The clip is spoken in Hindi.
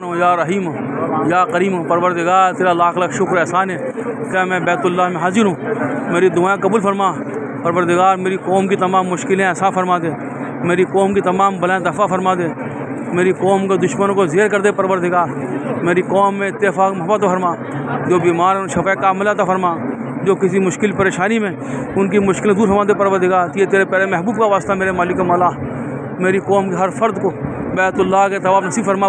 या रहीम या करीम परवरदिगार, तेरा लाख लाख शुक्र एहसान है। क्या मैं बैतुल्लाह में हाजिर हूँ? मेरी दुआएँ कबूल फरमा। परवरदिगार, मेरी कौम की तमाम मुश्किलें ऐसा फरमा दे। मेरी कौम की तमाम बलाएँ दफ़ा फरमा दे। मेरी कौम के, दुश्मनों को जेर कर दे, परवरदिगार। मेरी कौम में इतफाक़ मोहब्बत फरमा। जो बीमार हैं शफ़ का अमला फरमा। जो किसी मुश्किल परेशानी में, उनकी मुश्किलें दूर फरमा दे, परवरदिगार। ये तेरे प्यारे महबूब का वास्ता मेरे मालिक माला। मेरी कौम के हर फर्द को बैतुल्लाह के तवाब नसीब फरमा